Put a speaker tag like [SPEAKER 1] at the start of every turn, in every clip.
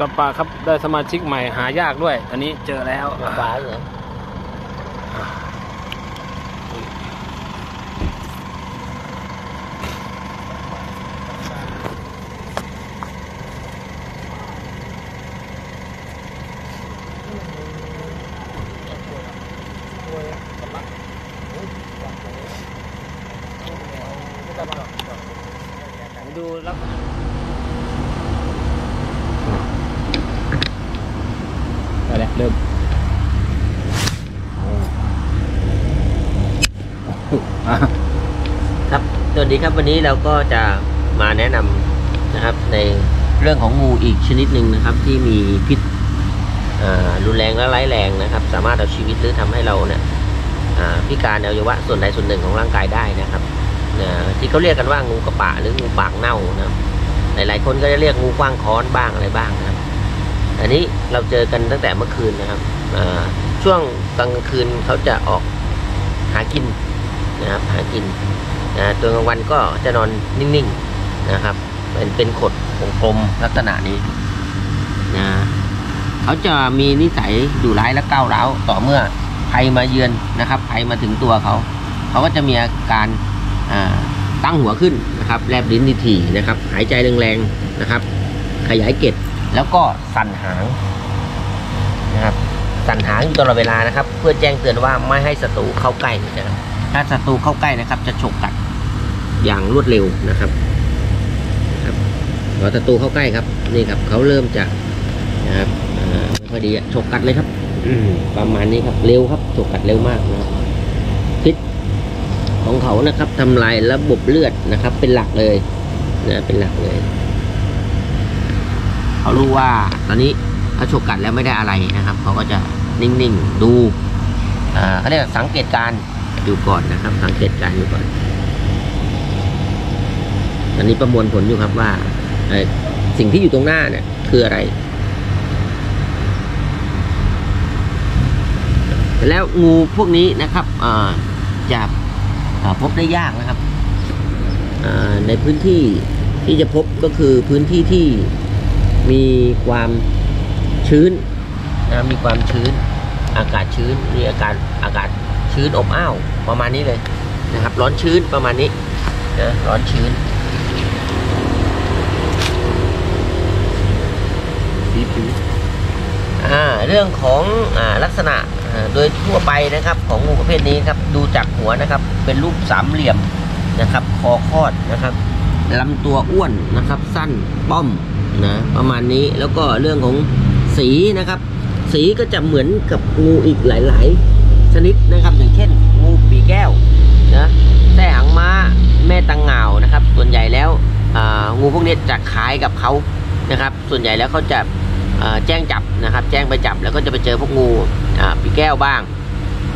[SPEAKER 1] กระปะครับได้สมาชิกใหม่หายากด้วย อันนี้เจอแล้ว
[SPEAKER 2] ฟ้าเหรอ
[SPEAKER 1] ดูแล้ว
[SPEAKER 2] ไปแล้ว เริ่มครับสวัสดีครับวันนี้เราก็จะมาแนะนำนะครับ ในเรื่องของงูอีกชนิดหนึ่งนะครับ ที่มีพิษรุนแรงและร้ายแรงนะครับ สามารถเอาชีวิตหรือทำให้เราเนี่ยพิการอวัยวะส่วนใดส่วนหนึ่งของร่างกายได้นะครับที่เขาเรียกกันว่างูกระปะหรืองูปากเน่านะหลายๆคนก็จะเรียกงูกว้างค้อนบ้างอะไรบ้างนะครับ อันนี้เราเจอกันตั้งแต่เมื่อคืนนะครับช่วงกลางคืนเขาจะออกหากินนะครับหากินนะตัวกลางวันก็จะนอนนิ่งๆนะครับ เป็นเป็นขดกลมลักษณะนี้นะเขาจะมีนิสัยดุร้ายและก้าวร้าวต่อเมื่อภัยมาเยือนนะครับภัยมาถึงตัวเขาเขาก็จะมีอาการตั้งหัวขึ้นนะครับแลบลิ้นทีนะครับ หายใจแรงๆนะครับ ขยายเกล็ด แล้วก็สั่นหางนะครับ สั่นหางอยู่ตลอดเวลานะครับ เพื่อแจ้งเตือนว่าไม่ให้ศัตรูเข้าใกล้นะครับถ้าศัตรูเข้าใกล้นะครับ จะฉกกัดอย่างรวดเร็วนะครับนะครับพอศัตรูเข้าใกล้ครับ นี่ครับเขาเริ่มจะนะครับอ่าไม่ค่อยดีอะฉกกัดเลยครับอืมประมาณนี้ครับเร็วครับฉกกัดเร็วมากนะครับพิษของเขานะครับทำลายระบบเลือดนะครับ เป็นหลักเลยนะเป็นหลักเลย เขารู้ว่าตอนนี้เขาฉกกัดแล้วไม่ได้อะไรนะครับเขาก็จะนิ่งๆดูเขาเรียกสังเกตการอยู่ก่อนนะครับ สังเกตการอยู่ก่อน ตอนนี้ประมวลผลอยู่ครับว่าสิ่งที่อยู่ตรงหน้าเนี่ย คืออะไร แล้วงูพวกนี้นะครับจะพบได้ยากนะครับในพื้นที่ที่จะพบก็คือพื้นที่ที่ มีความชื้นนะมีความชื้น อากาศชื้นมีอากาศอากาศชื้นอบอ้าวประมาณนี้เลยนะครับ ร้อนชื้นประมาณนี้นะร้อนชื้น
[SPEAKER 1] สีผิว
[SPEAKER 2] อ่าเรื่องของอ่าลักษณะอ่าโดยทั่วไปนะครับของงูประเภทนี้ครับดูจากหัวนะครับ เป็นรูปสามเหลี่ยมนะครับ คอคอดนะครับลำตัวอ้วนนะครับ สั้นป้อม นะประมาณนี้แล้วก็เรื่องของสีนะครับ สีก็จะเหมือนกับงูอีกหลาย ๆ ชนิดนะครับอย่างเช่นงูปีแก้วนะแท่หางม้าแม่ตังเหงานะครับ ส่วนใหญ่แล้วงูพวกนี้จะคล้ายกับเขานะครับ ส่วนใหญ่แล้วเขาจะแจ้งจับนะครับ แจ้งไปจับแล้วก็จะไปเจอพวกงูปีแก้วบ้าง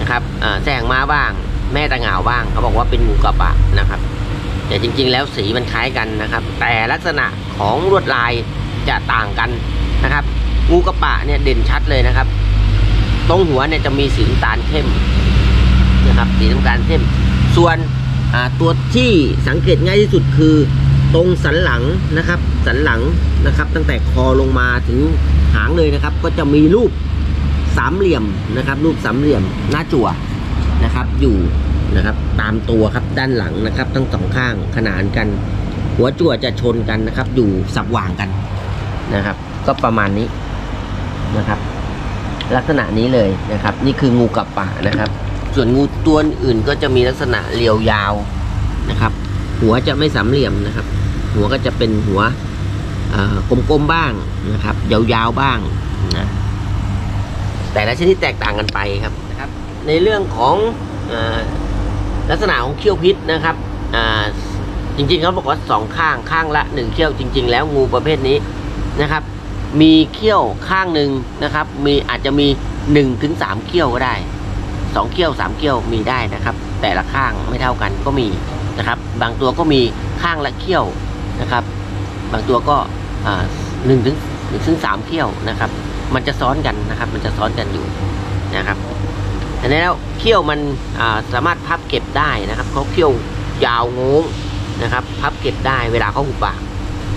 [SPEAKER 2] นะครับแสงม้าบ้าง แม่ตะเหงาบ้างเขาบอกว่าเป็นงูกระปะนะครับ แต่จริงๆ แล้วสีมันคล้ายกันนะครับ แต่ลักษณะของลวดลายจะต่างกันนะครับ งูกระปะเนี่ยเด่นชัดเลยนะครับ ตรงหัวเนี่ยจะมีสีน้ำตาลเข้มนะครับสีน้ำตาลเข้ม ส่วนตัวที่สังเกตง่ายที่สุดคือ ตรงสันหลังนะครับ สันหลังนะครับ ตั้งแต่คอลงมาถึงหางเลยนะครับ ก็จะมีรูปสามเหลี่ยมนะครับ รูปสามเหลี่ยมหน้าจั่วนะครับ อยู่นะครับ ตามตัวครับ ด้านหลังนะครับ ทั้งสองข้างขนานกัน หัวจั่วจะชนกันนะครับ อยู่สับหว่างกันนะครับ ก็ประมาณนี้นะครับ ลักษณะนี้เลยนะครับ นี่คืองูกับป่านะครับ ส่วนงูตัวอื่นก็จะมีลักษณะเรียวยาวนะครับ หัวจะไม่สามเหลี่ยมนะครับ หัวก็จะเป็นหัวกลมๆบ้างนะครับ ยาวๆบ้างนะแต่ละชนิดแตกต่างกันไปครับนะครับ ในเรื่องของ ลักษณะของเขี้ยวพิษนะครับอ่าจริงๆเขาบอกว่าสองข้างข้างละหนึ่งเขี้ยวจริง ๆ แล้วงูประเภทนี้นะครับ มีเขี้ยวข้างหนึ่งนะครับ มีอาจจะมีหนึ่งถึงสามเขี้ยวก็ได้สองเขี้ยวสามเขี้ยวมีได้นะครับ แต่ละข้างไม่เท่ากันก็มีนะครับ บางตัวก็มีข้างละเขี้ยวนะครับ บางตัวก็หนึ่งถึงหนึ่งถึงสามเขี้ยวนะครับ มันจะซ้อนกันนะครับ มันจะซ้อนกันอยู่นะครับ อันนี้แล้วเขี้ยวมันาสามารถพับเก็บได้นะครับเขาเขี้ยวยาวงงนะครับ พับเก็บได้เวลาเขาหุบปาก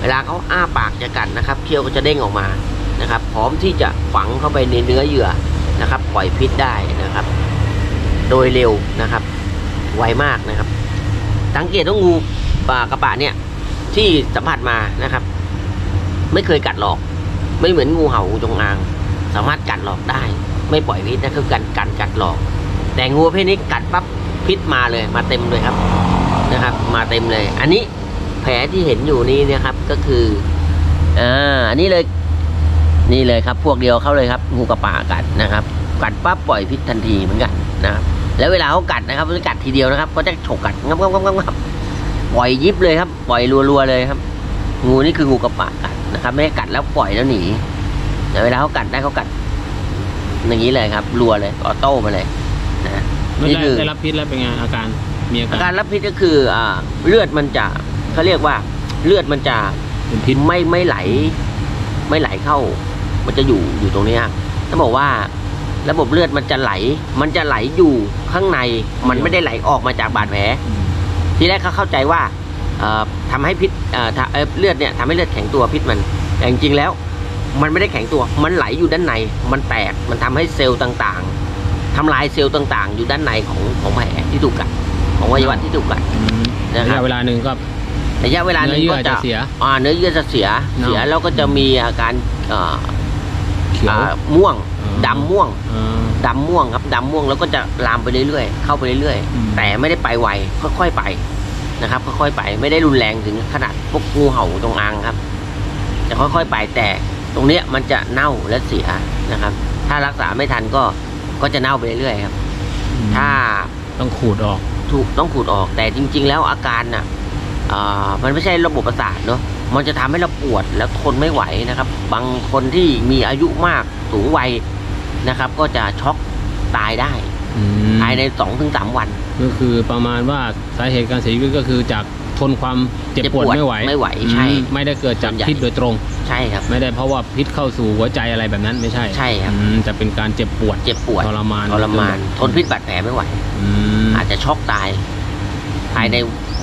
[SPEAKER 2] เวลาเขาอ้าปากจะกัดนะครับเขี้ยวก็จะเด้งออกมานะครับ พร้อมที่จะฝังเข้าไปในเนื้อเหยื่อนะครับ ปล่อยพิษได้นะครับ โดยเร็วนะครับ ไวมากนะครับ สังเกตว่างูปากระปะเนี่ยที่สัมผัสมานะครับ ไม่เคยกัดหรอก ไม่เหมือนงูเห่างูจงอาง สามารถกัดหลอกได้ ไม่ปล่อยพิษนะคือการกันกัดหลอก แต่งูประเภทนี้กัดปั๊บพิษมาเลย มาเต็มเลยครับนะครับ มาเต็มเลย อันนี้แผลที่เห็นอยู่นี้เนะครับก็คืออ่าอันนี้เลยนี่เลยครับ พวกเดียวเข้าเลยครับงูกระป่ากัดนะครับ กัดปั๊บปล่อยพิษทันทีเหมือนกันนะครับแล้วเวลาเขากัดนะครับเขาจะกัดทีเดียวนะครับก็จะฉกกัดงับงับงับงับปล่อยยิบเลยครับ ปล่อยรัวๆเลยครับ งูนี่คืองูกระป่ากัดนะครับ ไม่ได้กัดแล้วปล่อยแล้วหนีแต่เวลาเขากัดได้เขากัด อย่างนี้เลยครับรัวเลยออโต้มาเลยนะ
[SPEAKER 1] ไม่
[SPEAKER 2] นี่
[SPEAKER 1] ได้
[SPEAKER 2] คือ
[SPEAKER 1] ได้รับพิษแล้วเป็นไงอาการมีอา
[SPEAKER 2] อา
[SPEAKER 1] การ
[SPEAKER 2] การรับพิษก็คืออ่าเลือดมันจะเขาเรียกว่าเลือดมันจะ
[SPEAKER 1] เป็นพิษ
[SPEAKER 2] ไม่ไม่ไหล ไม่ไหลเข้า มันจะอยู่อยู่ตรงเนี้ยต้องบอกว่าระบบเลือดมันจะไหล มันจะไหลอยู่ข้างใน มันไม่ได้ไหลออกมาจากบาดแผล
[SPEAKER 1] อืม
[SPEAKER 2] ทีแรกเขาเข้าใจว่าเอ่อทำให้พิษเอ่อทำเอ่อเลือดเนี่ยทำให้เลือดแข็งตัวพิษมัน แต่จริงๆแล้ว มันไม่ได้แข็งตัว มันไหลอยู่ด้านใน มันแตก มันทำให้เซลล์ต่างๆทำลายเซลล์ต่างๆ อยู่ด้านในของของแผลที่ถูกกัด ของอวัยวะที่ถูกกัด
[SPEAKER 1] อืม
[SPEAKER 2] นะครับ
[SPEAKER 1] ระยะเวลาหนึ่งก็
[SPEAKER 2] ระยะเวลาห
[SPEAKER 1] เนื้
[SPEAKER 2] นึ
[SPEAKER 1] องเยื่
[SPEAKER 2] ก็
[SPEAKER 1] อ
[SPEAKER 2] จะ
[SPEAKER 1] จะเสีย
[SPEAKER 2] อ่าเนื้อเยื่อจะเสีย
[SPEAKER 1] เน่า
[SPEAKER 2] เสียแล้วก็จะมีอาการเอ่อ
[SPEAKER 1] เขียว
[SPEAKER 2] อ่าม่วง
[SPEAKER 1] อืม
[SPEAKER 2] ดำม่วง
[SPEAKER 1] อ่า
[SPEAKER 2] ดำม่วงครับดำม่วงแล้วก็จะลามไปเรื่อยๆ เข้าไปเรื่อย
[SPEAKER 1] อืม
[SPEAKER 2] ๆแต่ไม่ได้ไปไว ค่อยๆไปนะครับ ค่อยๆไป ไม่ได้รุนแรงถึงขนาดพวกงูเห่าตรงอางครับ จะค่อยๆไปแต่ ตรงเนี้ยมันจะเน่าและเสียนะครับ ถ้ารักษาไม่ทันก็ก็จะเน่าไปเรื่อยๆครับ ถ้า
[SPEAKER 1] ต้องขูดออก
[SPEAKER 2] ถูกต้องขูดออก แต่จริง ๆ แล้วอาการน่ะอ่ามันไม่ใช่ระบบประสาทเนาะมันจะทำให้เราปวดแล้วทนไม่ไหวนะครับ บางคนที่มีอายุมากสูงวัยนะครับ ก็จะช็อกตายได้
[SPEAKER 1] อืม
[SPEAKER 2] ภายในสองถึงสามวัน
[SPEAKER 1] ก็คือประมาณว่าสาเหตุการเสียชีวิตก็คือจาก ทนความเจ็บปวด
[SPEAKER 2] เจ็บปวด
[SPEAKER 1] ไม่ไหว
[SPEAKER 2] ไม่ไหวใช่
[SPEAKER 1] อืมไม่ได้เกิดจาก
[SPEAKER 2] ส่วนใหญ่
[SPEAKER 1] พิษโดยตรง
[SPEAKER 2] ใช่ครับ
[SPEAKER 1] ไม่ได้เพราะว่าพิษเข้าสู่หัวใจอะไรแบบนั้นไม่ใช่
[SPEAKER 2] ใช่ครับ
[SPEAKER 1] อืมจะเป็นการเจ็บปวด
[SPEAKER 2] เจ็บปวด
[SPEAKER 1] ทรมาน
[SPEAKER 2] ทรมาน ทนพิษบาดแผลไม่ไหว
[SPEAKER 1] อืม
[SPEAKER 2] อาจจะช็อกตาย ภายใน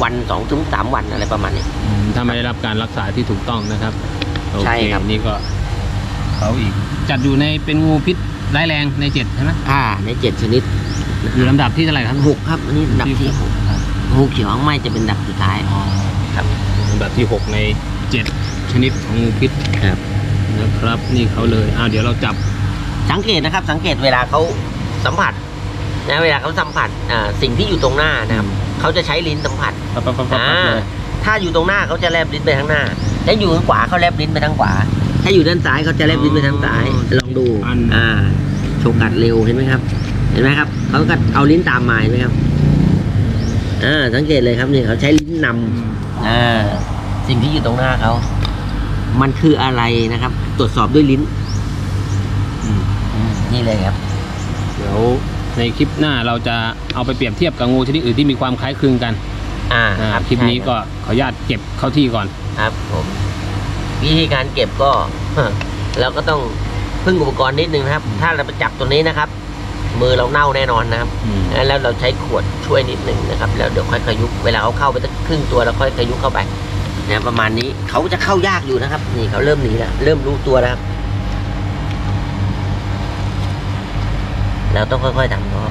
[SPEAKER 2] วันสองถึงสามวันอะไรประมาณนี้
[SPEAKER 1] อืมถ้าไม่ได้รับการรักษาที่ถูกต้องนะครับโอ
[SPEAKER 2] ใช่
[SPEAKER 1] เค
[SPEAKER 2] ครับ
[SPEAKER 1] นี่ก็เขาอีก จัดอยู่ในเป็นงูพิษร้ายแรงในเจ็ดใช่ไหม
[SPEAKER 2] อ่า ในเจ็ดชนิด
[SPEAKER 1] อยู่ลำดับที่เท่าไหร่ครับ
[SPEAKER 2] หกครับอันนี้อันดับที่หก
[SPEAKER 1] ครับ
[SPEAKER 2] งูเขียวข้างไหม้จะเป็นอันดับสุดท้าย
[SPEAKER 1] อ๋อ
[SPEAKER 2] ครับ
[SPEAKER 1] ลำดับที่หกในเจ็ดชนิดของงูพิษ
[SPEAKER 2] ครับ
[SPEAKER 1] นะครับนี่เขาเลยอ้าวเดี๋ยวเราจับ
[SPEAKER 2] สังเกตนะครับ สังเกตเวลาเขาสัมผัสนะเวลาเขาสัมผัสอ่าสิ่งที่อยู่ตรงหน้านะครับเขาจะใช้ลิ้นสัมผัส
[SPEAKER 1] ปั๊บปั๊บปั๊บปั๊บ
[SPEAKER 2] อ่า
[SPEAKER 1] เลย
[SPEAKER 2] ถ้าอยู่ตรงหน้าเขาจะแลบลิ้นไปทางหน้าถ้าอยู่ข้างขวาเขาแลบลิ้นไปทางขวา ถ้าอยู่ด้านซ้ายเขาจะแลบลิ้นไปทางซ้ายลองดูอ่าโชว์กัดเร็วเห็นไหมครับ เห็นไหมครับเขาก็เอาลิ้นตามมาเห็นไหมครับ อ่าสังเกตเลยครับนี่เขาใช้ลิ้นนำอ่าสิ่งที่อยู่ตรงหน้าเขา มันคืออะไรนะครับ ตรวจสอบด้วยลิ้น
[SPEAKER 1] อืม
[SPEAKER 2] อืมนี่เลยครับ
[SPEAKER 1] เดี๋ยวในคลิปหน้าเราจะเอาไปเปรียบเทียบกับงูชนิดอื่นที่มีความคล้ายคลึงกัน
[SPEAKER 2] อ่า
[SPEAKER 1] อ่า
[SPEAKER 2] รับ
[SPEAKER 1] คลิปนี้ก็ขออนุญาตเก็บเข้าที่ก่อน
[SPEAKER 2] ครับผมวิธีการเก็บก็เราก็ต้องพึ่งอุปกรณ์นิดนึงนะครับ ถ้าเราไปจับตัวนี้นะครับ มือเราเน่าแน่นอนนะครับ
[SPEAKER 1] อืม
[SPEAKER 2] แล้วเราใช้ขวดช่วยนิดนึงนะครับ แล้วเดี๋ยวค่อยขยุกเวลาเขาเข้าไปสักครึ่งตัวแล้วค่อยขยุกเข้าไปนะประมาณนี้เขาจะเข้ายากอยู่นะครับ นี่เขาเริ่มหนีแล้วเริ่มรู้ตัวแล้วครับเราต้องค่อยๆทำเนาะ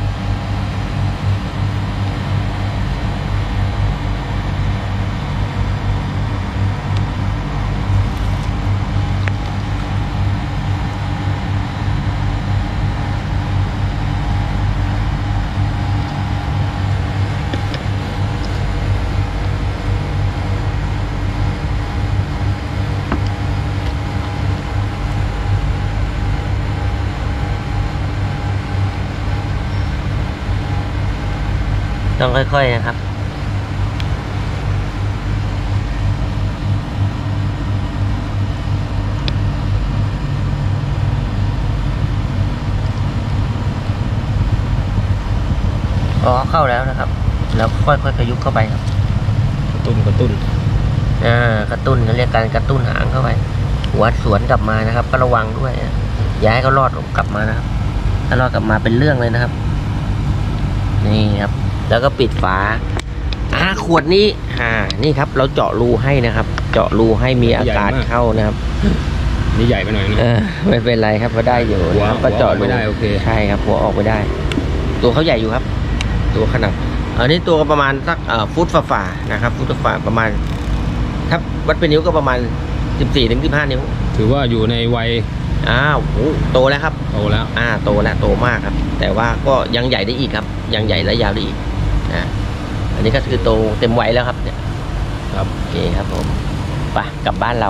[SPEAKER 2] ต้องค่อยๆนะครับ อ๋อเข้าแล้วนะครับ แล้วค่อยๆขยุกเข้าไปครับ
[SPEAKER 1] กระตุ้นกระตุ้น
[SPEAKER 2] อ่ากระตุ้นเขาเรียกการกระตุ้นหางเข้าไป หัวสวนกลับมานะครับ ก็ระวังด้วยนะอย่าให้เขารอดกลับมานะครับ ถ้ารอดกลับมาเป็นเรื่องเลยนะครับ นี่ครับ แล้วก็ปิดฝาอ่าขวดนี้อ่านี่ครับ เราเจาะรูให้นะครับ เจาะรูให้มีอากาศเข้านะครับ
[SPEAKER 1] นี่ใหญ่ไปหน่อยนะ
[SPEAKER 2] เออไม่เป็นไรครับก็ได้อยู่
[SPEAKER 1] หัว
[SPEAKER 2] นะครับก็เจาะ
[SPEAKER 1] หัวออกไม่ได้โอเค
[SPEAKER 2] ใช่ครับหัวออกไม่ได้ ตัวเขาใหญ่อยู่ครับ ตัวขนาดอันนี้ตัวก็ประมาณสักเอ่อฟุตฝ่าๆนะครับ ฟุตฝ่าๆประมาณถ้าวัดเป็นนิ้วก็ประมาณ14ถึง15นิ้ว
[SPEAKER 1] ถือว่าอยู่ในวัย
[SPEAKER 2] อ้าวโหโตแล้วครับ
[SPEAKER 1] โตแล้ว
[SPEAKER 2] อ่า โตแล้ว โตมากครับ แต่ว่าก็ยังใหญ่ได้อีกครับ ยังใหญ่และยาวได้อีก นะอันนี้ก็คือโตเต็มวัยแล้วครับเนี่ย
[SPEAKER 1] ครับ
[SPEAKER 2] โอเคครับผมไปกลับบ้านเรา